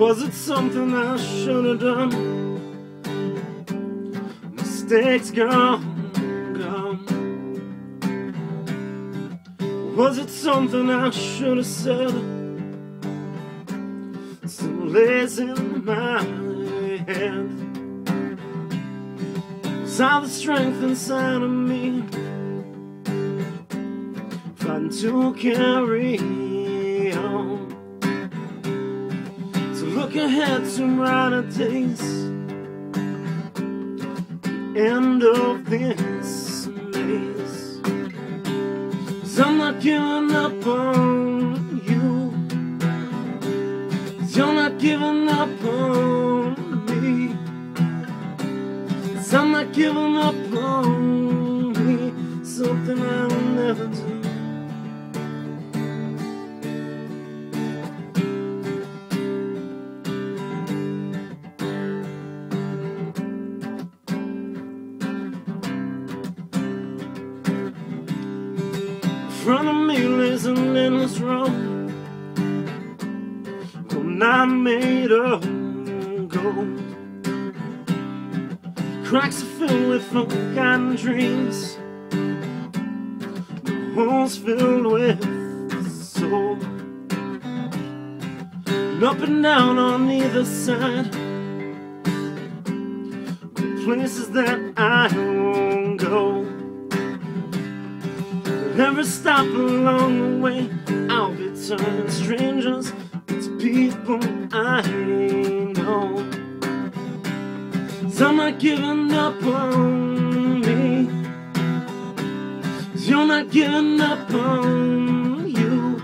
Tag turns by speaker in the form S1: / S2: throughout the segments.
S1: Was it something I should have done? Mistakes gone, gone. Was it something I should have said? Still lays in my head. Saw the strength inside of me, fighting to carry on. Look ahead to brighter days. End of this maze. Cause I'm not giving up on you. Cause you're not giving up on me. Cause I'm not giving up on me. Something I'll never do. Front of me lays an endless road. I'm not made of gold. Cracks are filled with forgotten dreams. The holes filled with soul. And up and down on either side. Places that I won't go. Every stop along the way, I'll be turning strangers into people I know. So I'm not giving up on me. You're not giving up on you.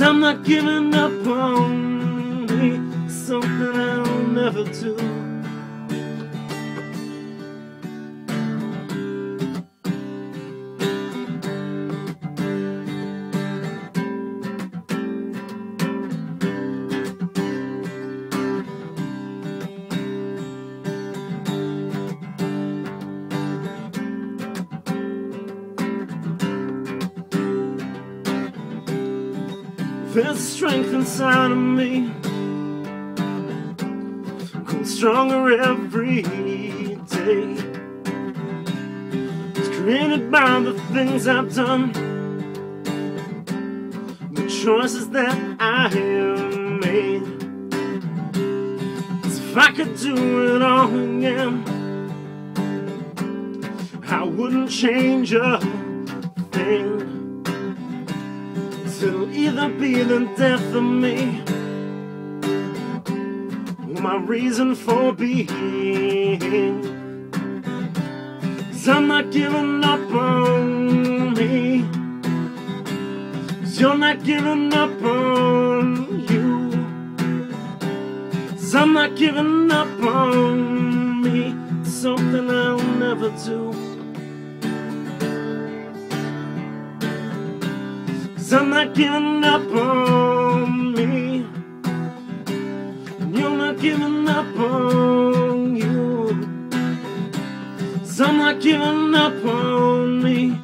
S1: I'm not giving up on me. Something I'll never do. There's strength inside of me, growing stronger every day. It's created by the things I've done, the choices that I have made. 'Cause if I could do it all again, I wouldn't change a Either be the death of me my reason for being. Cause I'm not giving up on me. You're not giving up on you. I'm not giving up on me. Something I'll never do. Cause I'm not giving up on me. And you're not giving up on you. Cause I'm not giving up on me.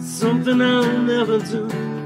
S1: Something I'll never do.